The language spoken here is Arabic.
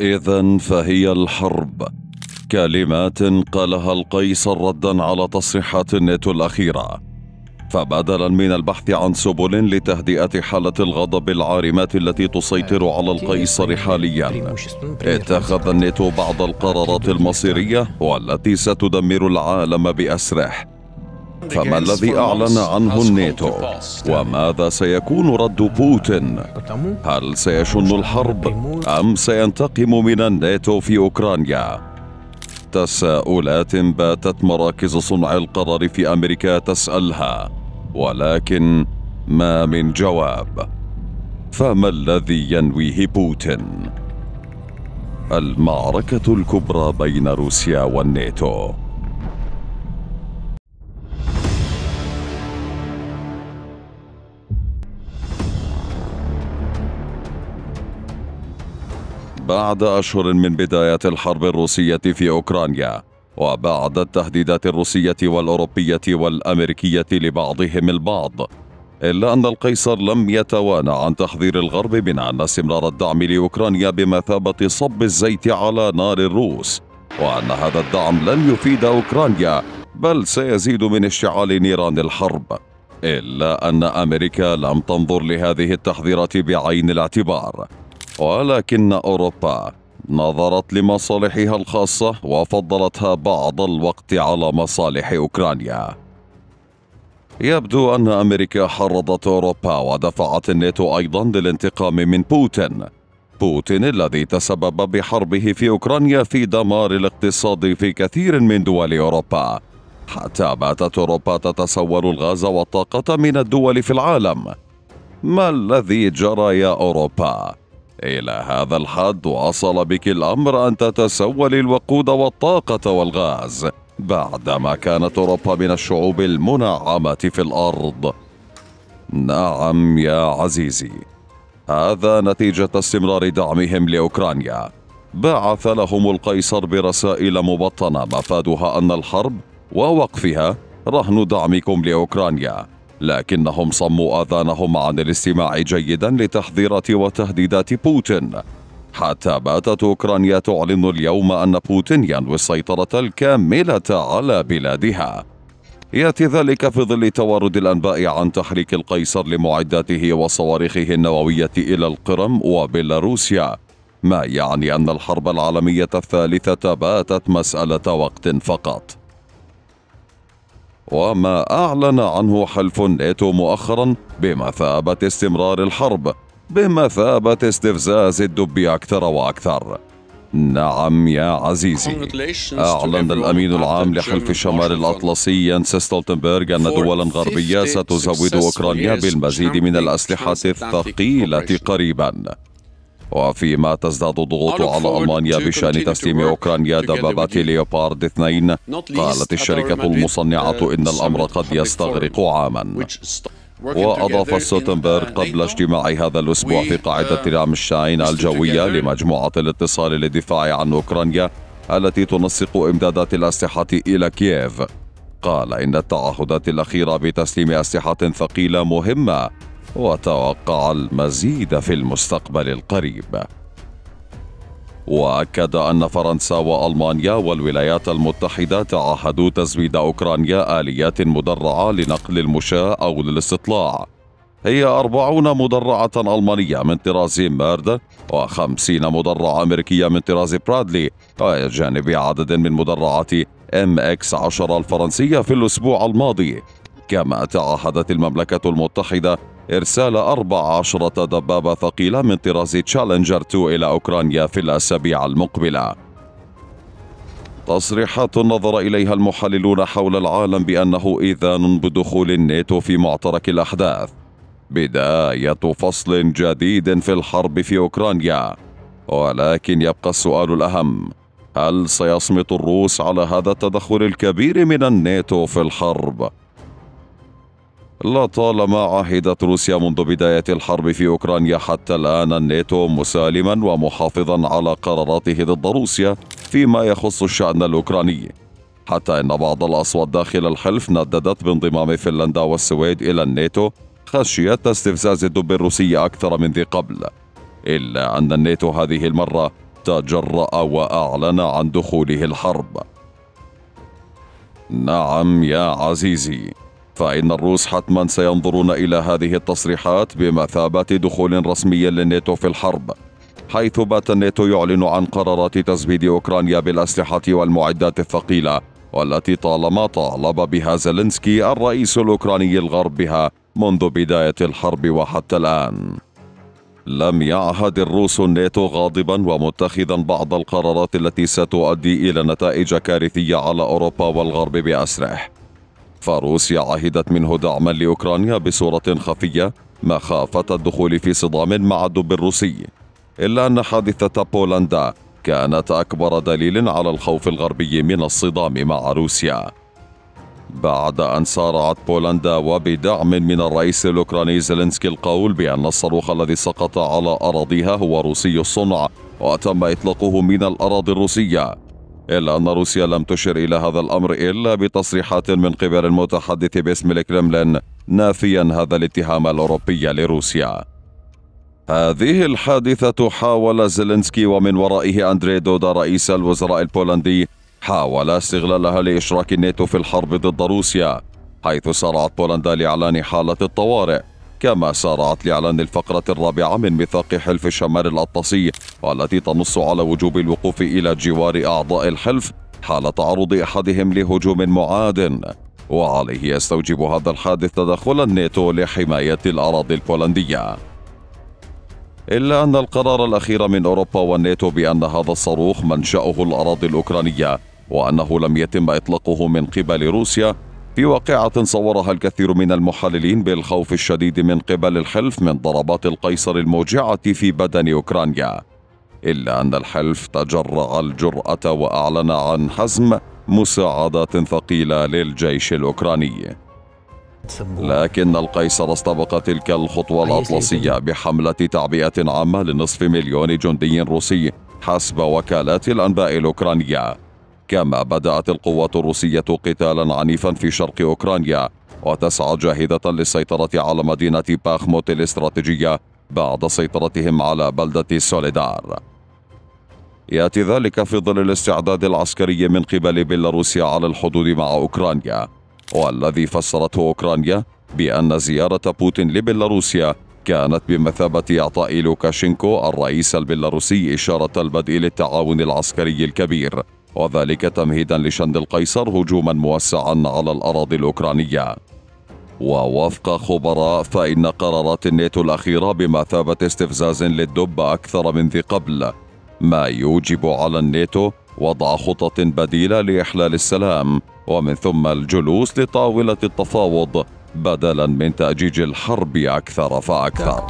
إذا فهي الحرب. كلمات قالها القيصر ردا على تصريحات الناتو الأخيرة. فبدلا من البحث عن سبل لتهدئة حالة الغضب العارمة التي تسيطر على القيصر حاليا. اتخذ الناتو بعض القرارات المصيرية والتي ستدمر العالم بأسره. فما الذي أعلن عنه الناتو؟ وماذا سيكون رد بوتين؟ هل سيشن الحرب أم سينتقم من الناتو في أوكرانيا؟ تساؤلات باتت مراكز صنع القرار في أمريكا تسألها ولكن ما من جواب فما الذي ينويه بوتين؟ المعركة الكبرى بين روسيا والناتو بعد أشهر من بداية الحرب الروسية في أوكرانيا وبعد التهديدات الروسية والأوروبية والأمريكية لبعضهم البعض إلا أن القيصر لم يتوانى عن تحذير الغرب من أن استمرار الدعم لأوكرانيا بمثابة صب الزيت على نار الروس وأن هذا الدعم لن يفيد أوكرانيا بل سيزيد من اشتعال نيران الحرب إلا أن أمريكا لم تنظر لهذه التحذيرات بعين الاعتبار. ولكن أوروبا نظرت لمصالحها الخاصة وفضلتها بعض الوقت على مصالح أوكرانيا. يبدو أن أمريكا حرضت أوروبا ودفعت الناتو أيضا للانتقام من بوتين. بوتين الذي تسبب بحربه في أوكرانيا في دمار الاقتصاد في كثير من دول أوروبا. حتى باتت أوروبا تتصور الغاز والطاقة من الدول في العالم. ما الذي جرى يا أوروبا؟ إلى هذا الحد وصل بك الأمر أن تتسولي الوقود والطاقة والغاز بعدما كانت أوروبا من الشعوب المنعمة في الأرض. نعم يا عزيزي هذا نتيجة استمرار دعمهم لأوكرانيا. بعث لهم القيصر برسائل مبطنة مفادها أن الحرب ووقفها رهن دعمكم لأوكرانيا. لكنهم صموا آذانهم عن الاستماع جيدا لتحذيرات وتهديدات بوتين. حتى باتت أوكرانيا تعلن اليوم أن بوتين ينوي السيطرة الكاملة على بلادها. يأتي ذلك في ظل توارد الأنباء عن تحريك القيصر لمعداته وصواريخه النووية إلى القرم وبيلاروسيا ما يعني أن الحرب العالمية الثالثة باتت مسألة وقت فقط. وما أعلن عنه حلف الناتو مؤخرا بمثابة استمرار الحرب بمثابة استفزاز الدب أكثر وأكثر. نعم يا عزيزي أعلن الأمين العام لحلف الشمال الأطلسي ينس ستولتنبرغ أن دولا غربية ستزود أوكرانيا بالمزيد من الأسلحة الثقيلة قريباً. وفيما تزداد الضغوط على ألمانيا بشأن تسليم أوكرانيا دبابات ليوبارد اثنين. قالت الشركة المصنعة إن الأمر قد يستغرق عاما. وأضاف ستوتنبرغ قبل اجتماع هذا الأسبوع في قاعدة رامشاين الجوية لمجموعة الاتصال للدفاع عن أوكرانيا التي تنسق إمدادات الأسلحة إلى كييف. قال إن التعهدات الأخيرة بتسليم أسلحة ثقيلة مهمة وتوقع المزيد في المستقبل القريب. وأكد أن فرنسا وألمانيا والولايات المتحده تعهدوا تزويد أوكرانيا آليات مدرعة لنقل المشاة أو للاستطلاع. هي أربعون مدرعة ألمانية من طراز ماردر وخمسين مدرعة أمريكية من طراز برادلي إلى جانب عدد من مدرعات ام إكس 10 الفرنسية في الأسبوع الماضي. كما تعهدت المملكة المتحدة إرسال 14 دبابة ثقيلة من طراز تشالنجر 2 إلى أوكرانيا في الأسابيع المقبلة. تصريحات نظر إليها المحللون حول العالم بأنه إذان بدخول الناتو في معترك الأحداث. بداية فصل جديد في الحرب في أوكرانيا. ولكن يبقى السؤال الأهم هل سيصمت الروس على هذا التدخل الكبير من الناتو في الحرب؟ لطالما عهدت روسيا منذ بداية الحرب في أوكرانيا حتى الآن الناتو مسالما ومحافظا على قراراته ضد روسيا فيما يخص الشأن الأوكراني. حتى إن بعض الأصوات داخل الحلف نددت بانضمام فنلندا والسويد إلى الناتو خشية استفزاز الدب الروسي أكثر من ذي قبل. إلا أن الناتو هذه المرة تجرأ وأعلن عن دخوله الحرب. نعم يا عزيزي. فإن الروس حتما سينظرون إلى هذه التصريحات بمثابة دخول رسمي للناتو في الحرب حيث بات الناتو يعلن عن قرارات تزويد أوكرانيا بالأسلحة والمعدات الثقيلة والتي طالما طالب بها زيلينسكي الرئيس الأوكراني الغرب بها منذ بداية الحرب وحتى الآن. لم يعهد الروس الناتو غاضبا ومتخذا بعض القرارات التي ستؤدي إلى نتائج كارثية على أوروبا والغرب بأسره. فروسيا عهدت منه دعما لأوكرانيا بصورة خفية مخافه الدخول في صدام مع الدب الروسي إلا أن حادثة بولندا كانت أكبر دليل على الخوف الغربي من الصدام مع روسيا. بعد أن سارعت بولندا وبدعم من الرئيس الأوكراني زيلينسكي القول بأن الصاروخ الذي سقط على أراضيها هو روسي الصنع وتم إطلاقه من الأراضي الروسية. إلا أن روسيا لم تشر إلى هذا الأمر إلا بتصريحات من قبل المتحدث باسم الكرملين نافيا هذا الاتهام الأوروبي لروسيا. هذه الحادثة حاول زيلينسكي ومن ورائه أندري دودا رئيس الوزراء البولندي حاول استغلالها لإشراك الناتو في الحرب ضد روسيا حيث سارعت بولندا لإعلان حالة الطوارئ. كما سارعت لإعلان الفقرة الرابعة من ميثاق حلف الشمال الأطلسي والتي تنص على وجوب الوقوف إلى جوار أعضاء الحلف حال تعرض أحدهم لهجوم معاد. وعليه يستوجب هذا الحادث تدخل الناتو لحماية الأراضي البولندية. إلا أن القرار الأخير من أوروبا والناتو بأن هذا الصاروخ منشأه الأراضي الأوكرانية وأنه لم يتم إطلاقه من قبل روسيا في واقعة صورها الكثير من المحللين بالخوف الشديد من قبل الحلف من ضربات القيصر الموجعة في بدن أوكرانيا إلا أن الحلف تجرع الجرأة وأعلن عن حزم مساعدات ثقيلة للجيش الأوكراني. لكن القيصر استبق تلك الخطوة الأطلسية بحملة تعبئة عامة لنصف مليون جندي روسي حسب وكالات الأنباء الأوكرانية. كما بدأت القوات الروسية قتالا عنيفا في شرق أوكرانيا وتسعى جاهدة للسيطرة على مدينة باخموت الاستراتيجية بعد سيطرتهم على بلدة سوليدار. يأتي ذلك في ظل الاستعداد العسكري من قبل بيلاروسيا على الحدود مع أوكرانيا والذي فسرته أوكرانيا بأن زيارة بوتين لبيلاروسيا كانت بمثابة إعطاء لوكاشينكو الرئيس البيلاروسي إشارة البدء للتعاون العسكري الكبير. وذلك تمهيدا لشن القيصر هجوما موسعا على الأراضي الأوكرانية ووفق خبراء فإن قرارات الناتو الأخيرة بمثابة استفزاز للدب أكثر من ذي قبل ما يوجب على الناتو وضع خطط بديلة لإحلال السلام ومن ثم الجلوس لطاولة التفاوض بدلا من تأجيج الحرب أكثر فأكثر.